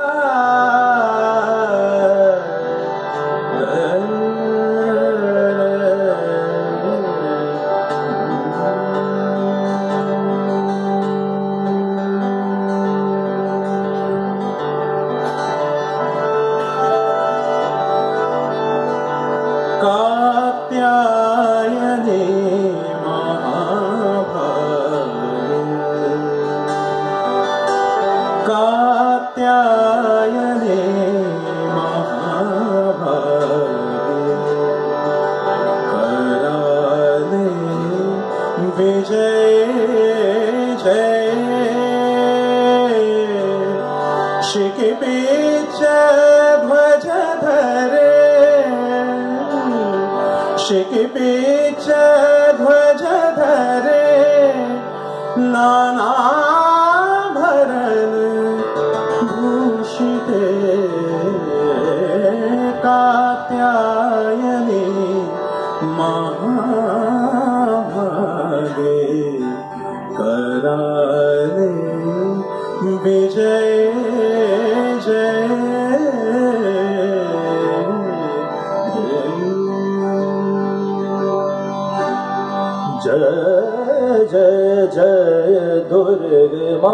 Oh. Pitch ध्वज धरे नानर भूषिते कात्यायने महाभागे करारे विजय जय जय जय दुर्गमा।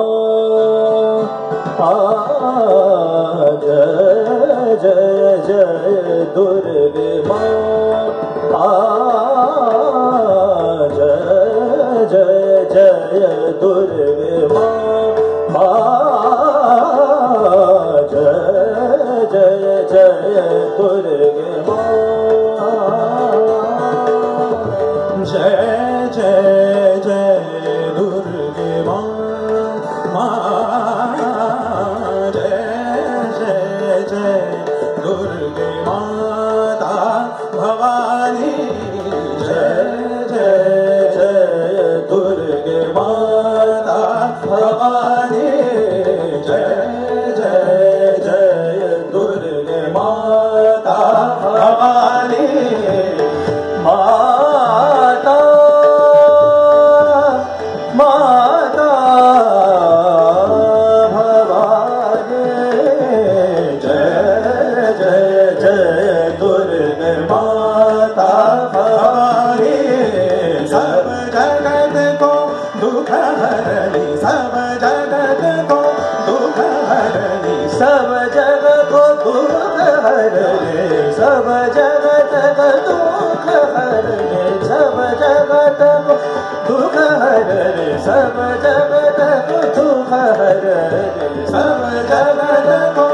जय जय जय दुर्गमा। जय जय जय दुर्गमा। glória. तब दुख हर सब जब तब दुख हर सब जब तब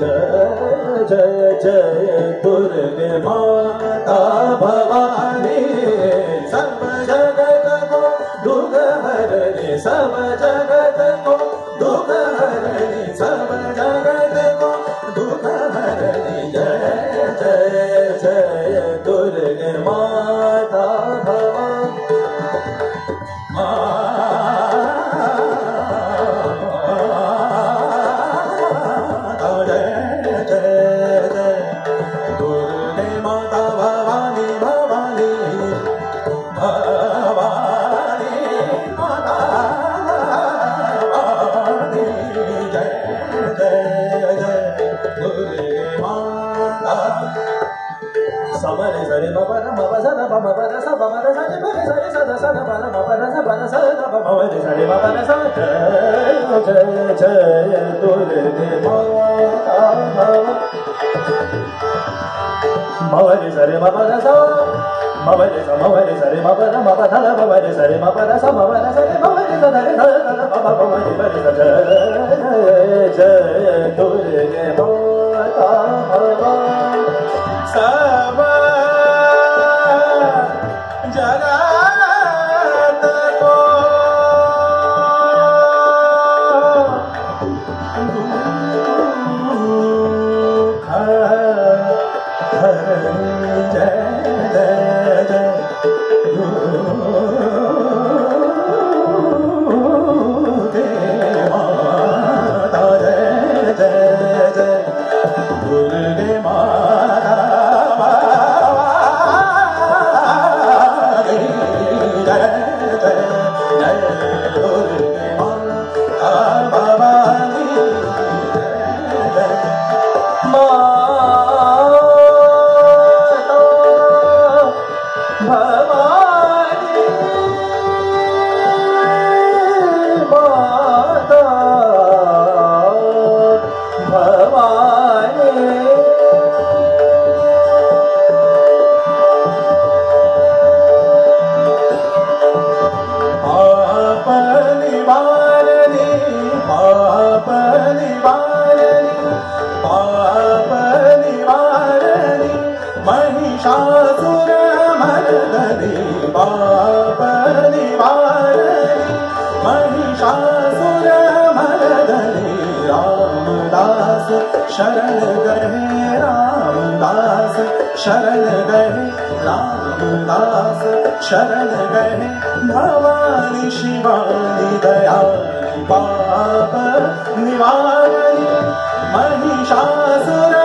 जय जय जय दुर्गे माता भवानी। మవరి సరి మవర స మవరి స మవరి సరి మవర మవ ధర మవరి సరి మవర స మవర సరి మవరి స ధరి ధర ధర మవ మవరి మరి స జయ జయ తుర్గే మోతా महिषासुर मर्दनी पाप निवारणी महिषासुर मर्दनी रामदास शरण गहे रामदास शरण गहे रामदास शरण गहे भवानी शिवानी दयाली पाप निवारणी महिषासुर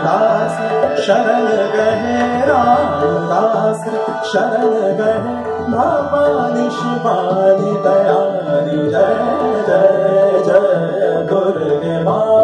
रामदास शरण गहे रामदास शरण गहे भवानी शिवानी दयानी जय जय जय गुरु